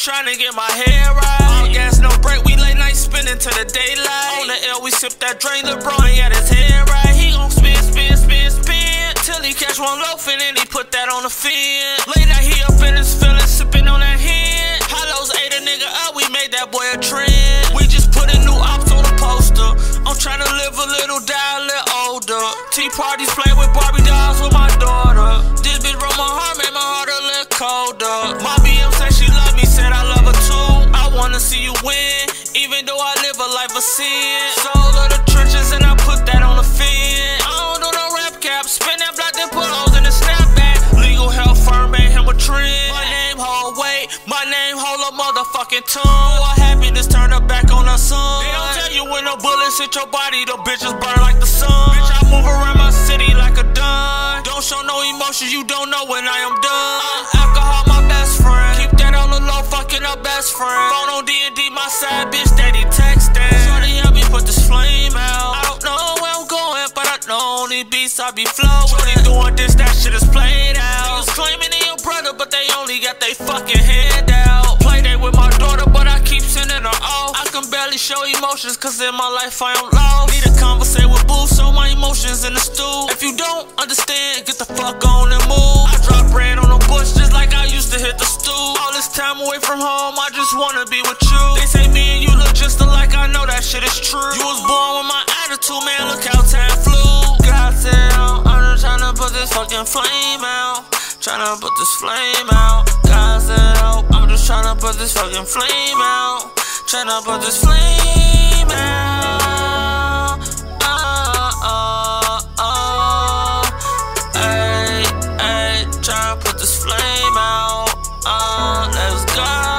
just trying to get my hair right. All gas, no break, we late night spinning to the daylight. On the L, we sip that drain. LeBron, had his hair right. He gon' spin, spin, spin, spin. Till he catch one loaf and then he put that on the fin. Late night, he up in his feelings, sipping on that hand. Hollows ate a nigga up, we made that boy a trend. We just put a new ops on the poster. I'm trying to live a little, die a little older. Tea parties, play with Barbie dolls with my daughter. Little colder. My BM said she love me, said I love her too. I wanna see you win, even though I live a life of sin. Soul of the trenches, and I put that on the fin. I don't do no rap cap, spin that block, then put hoes in the snapback. Legal health firm made him a trend. My name hold weight, my name hold a motherfucking tongue. Our happiness turn her back on her son. They don't tell you when the bullets hit your body, the bitches burn like the sun. Bitch, I move around my city like a dun. Don't show no emotions, you don't know when I am done. These beats I be flowing. Shorty doing this, that shit is played out. Niggas claiming they your brother, but they only got they fucking hand out. Play day with my daughter, but I keep sending her off. I can barely show emotions, cause in my life I am lost. Need to conversate with boo, so my emotions in the stew. If you don't understand, get the fuck on and move. I drop bread on the bush just like I used to hit the stool. All this time away from home, I just wanna be with you. They say me and you look just alike, I know that shit is true. You was born with my attitude, man, Tryna put this flame out. God said, I'm just tryna put this fucking flame out. Tryna put this flame out. Uh, uh, uh. Oh, oh, oh. Ay, ay, tryna put this flame out. Oh, let's go.